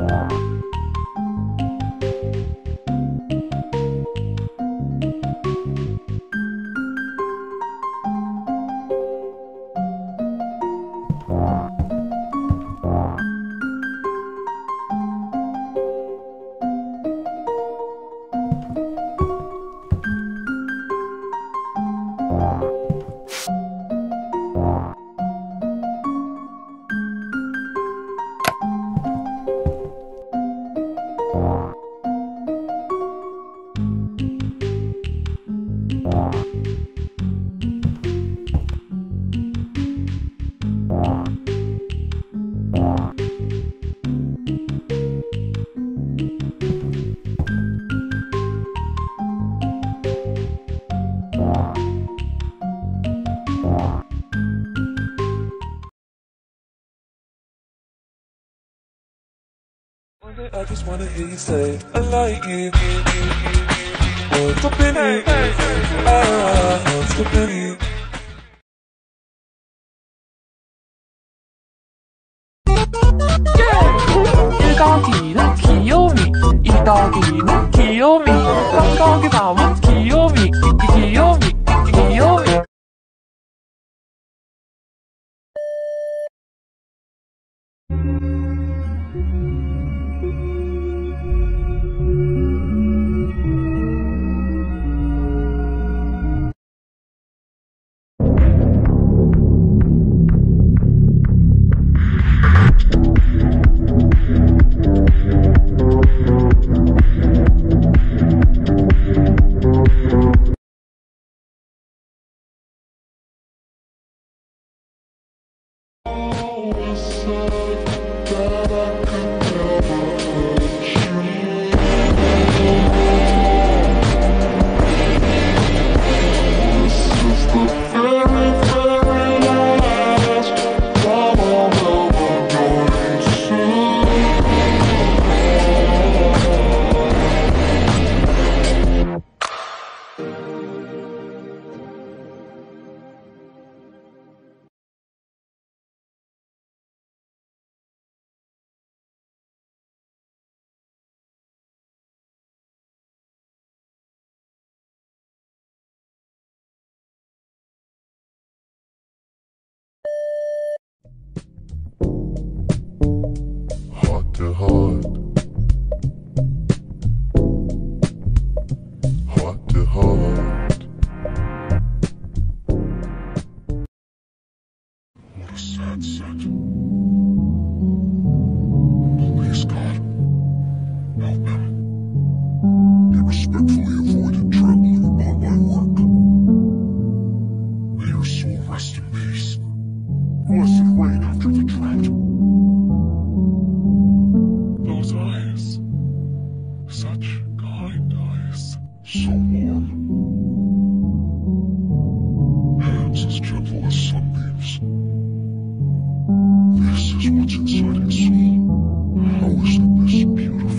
Bye. I just wanna hear you say I like you. What's up in you. Ah, up in you. 일각이는 귀요미 kiyomi. 귀요미 깜깜이 밤은 kiyomi. To heart. Heart to heart. What a sad set. Please, God, help him. What's inside his soul. How is it this beautiful?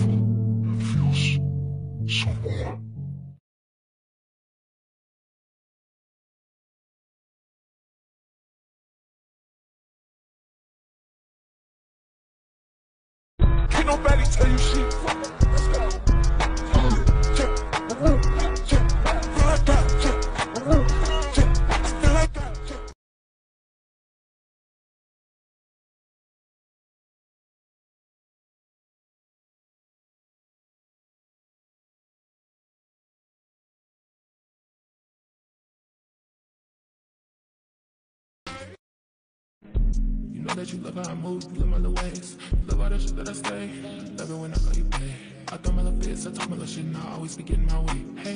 Know that you love how I move, you love my little ways. You love all the shit that I say. Love it when I call you babe. I throw my little fits, I talk my little shit, and I always be getting my way. Hey.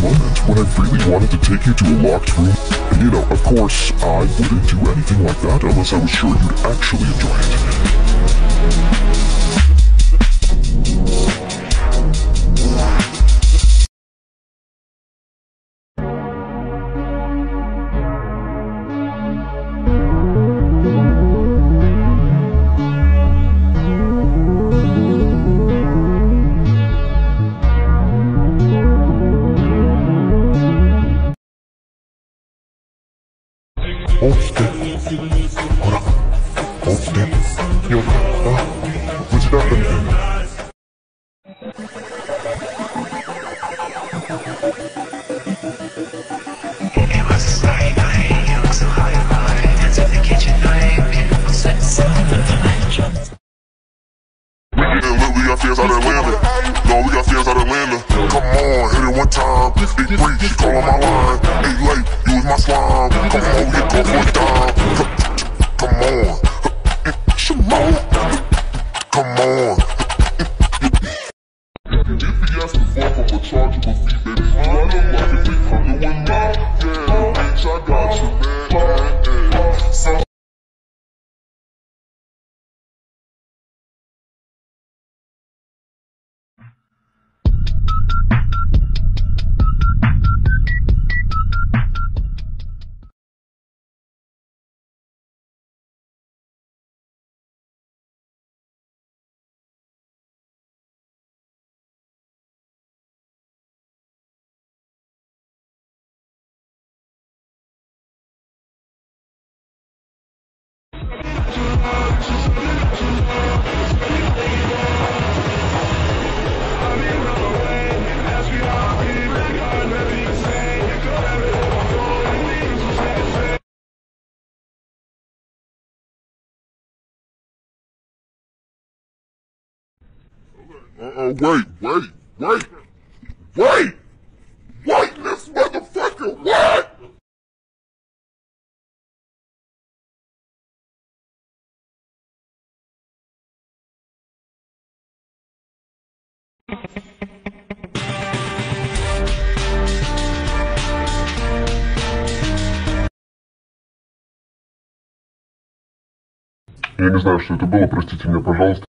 Moment when I really wanted to take you to a locked room. And you know, of course, I wouldn't do anything like that unless I was sure you'd actually enjoy it. monstro. Uh-uh, wait, wait, wait, wait, wait, this motherfucker, wait! Я не знаю, что это было, простите меня, пожалуйста.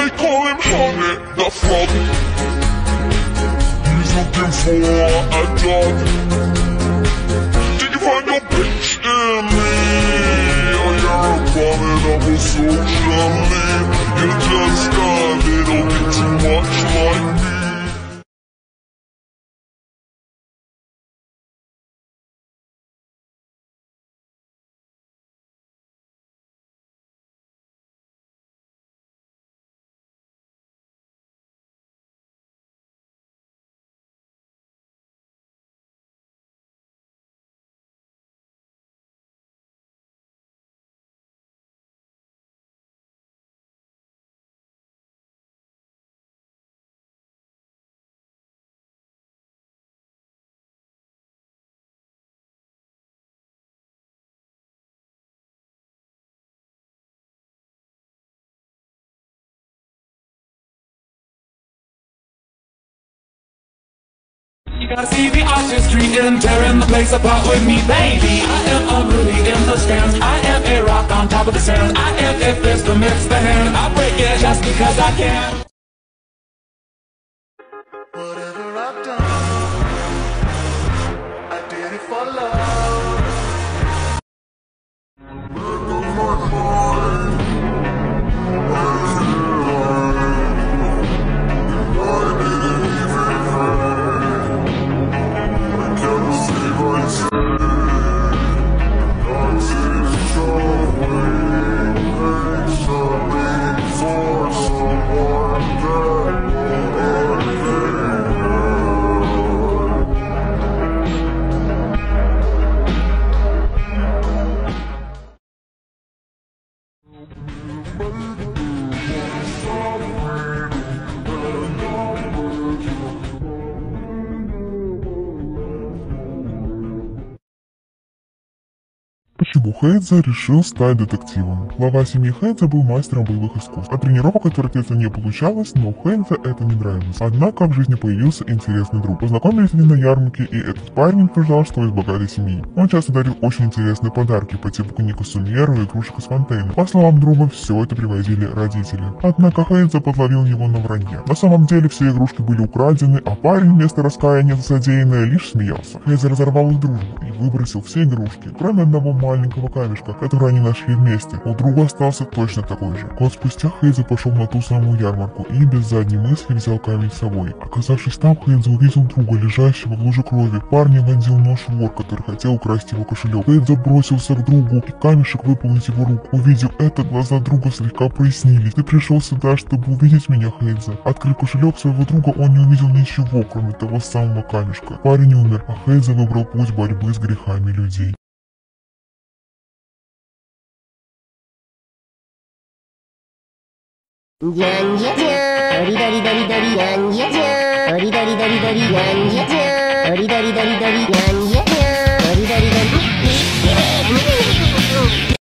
They call him Honey, the frog. He's looking for a dog. Abominable socially. You're just a little bit too much like gotta see the artistry in tearing the place apart with me, baby. I am a ruby in the stands. I am a rock on top of the sand. I am a fist to mix the hand. I break it just because I can. Почему Хэйдзе решил стать детективом? Глава семьи Хэйдзе был мастером боевых искусств. От тренировок отвертеться не получалось, но Хэйдзе это не нравилось. Однако в жизни появился интересный друг. Познакомились они на ярмарке, и этот парень утверждал, что из богатой семьи. Он часто дарил очень интересные подарки по типу книг Сумеру и игрушек из фонтейна. По словам друга, все это привозили родители. Однако Хэйдзе подловил его на вранье. На самом деле все игрушки были украдены, а парень вместо раскаяния за содеянное лишь смеялся. Хэйдзе разорвал их дружбу и выбросил все игрушки, кроме одного маленького камешка, который они нашли вместе. У друга остался точно такой же. Год спустя Хейдзе пошел на ту самую ярмарку и без задней мысли взял камень с собой. Оказавшись там, Хейдзе увидел друга, лежащего в луже крови. Парня вонзил нож в вор, который хотел украсть его кошелек. Хейдзе бросился к другу, и камешек выпал из его рук. Увидев это, глаза друга слегка прояснились. Ты пришел сюда, чтобы увидеть меня, Хейдзе. Открыв кошелек своего друга, он не увидел ничего, кроме того самого камешка. Парень умер, а Хейдзе выбрал путь борьбы с грехами людей. じゃんじゃじゃん。ドリドリドリドリ、じゃんじゃじゃん。ドリドリドリドリ、じゃんじゃじゃん。ドリドリドリドリ、じゃんじゃ ゃ